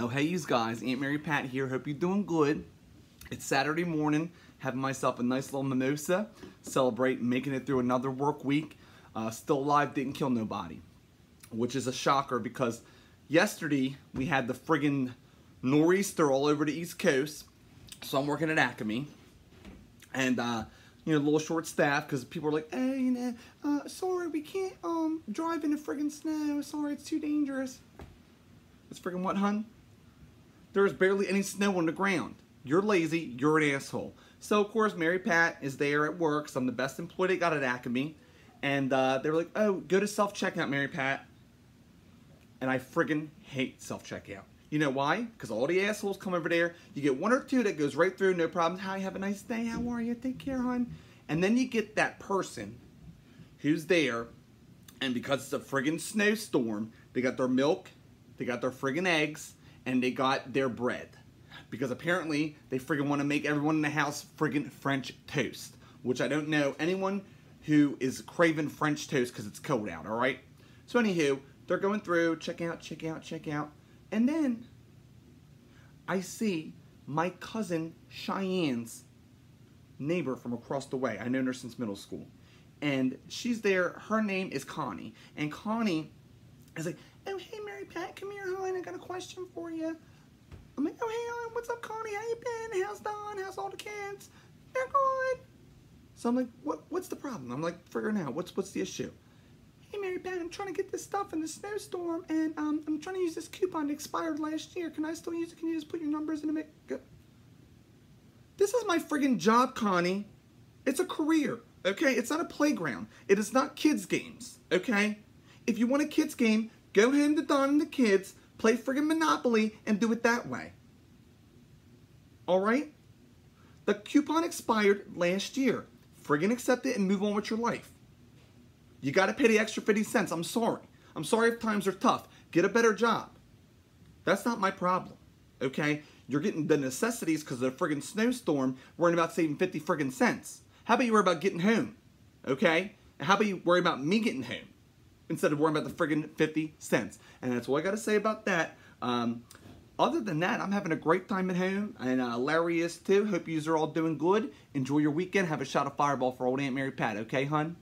Oh, hey, you guys. Aunt Mary Pat here. Hope you're doing good. It's Saturday morning. Having myself a nice little mimosa. Celebrate making it through another work week. Uh, still alive, didn't kill nobody. Which is a shocker because yesterday we had the friggin' nor'easter all over the East Coast. So I'm working at Acme. And, uh, you know, a little short staff because people are like, hey, you know, uh, sorry, we can't um, drive in the friggin' snow. Sorry, it's too dangerous. It's friggin' what, hun? There's barely any snow on the ground. You're lazy, you're an asshole. So, of course, Mary Pat is there at work, so I'm the best employee they got at Acme. And uh, they were like, oh, go to self-checkout, Mary Pat. And I friggin' hate self-checkout. You know why? Because all the assholes come over there. You get one or two that goes right through, no problem. Hi, have a nice day. How are you? Take care, hon. And then you get that person who's there, and because it's a friggin' snowstorm, they got their milk, they got their friggin' eggs, and they got their bread. Because apparently they friggin' want to make everyone in the house friggin' French toast. Which I don't know anyone who is craving French toast because it's cold out, alright? So anywho, they're going through, check out, check out, check out. And then I see my cousin Cheyenne's neighbor from across the way. I known her since middle school. And she's there. Her name is Connie. And Connie is like, oh, hey, Mary Pat, come here. I got a question for you. I'm like, oh, hey, what's up, Connie? How you been? How's Don? How's all the kids? They're good. So I'm like, what, what's the problem? I'm like, figuring out, what's, what's the issue? Hey, Mary Pat, I'm trying to get this stuff in the snowstorm, and um, I'm trying to use this coupon that expired last year. Can I still use it? Can you just put your numbers in the mix? This is my friggin' job, Connie. It's a career, okay? It's not a playground. It is not kids' games, okay? If you want a kids' game, go home to Don and the kids, play friggin' Monopoly, and do it that way. All right? The coupon expired last year. Friggin' accept it and move on with your life. You gotta pay the extra 50 cents. I'm sorry. I'm sorry if times are tough. Get a better job. That's not my problem, okay? You're getting the necessities because of the friggin' snowstorm, worrying about saving 50 friggin' cents. How about you worry about getting home, okay? How about you worry about me getting home instead of worrying about the friggin' 50 cents? And that's all I gotta say about that. Um, other than that, I'm having a great time at home, and uh, Larry is too. Hope you are all doing good. Enjoy your weekend. Have a shot of Fireball for old Aunt Mary Pat, okay, hun?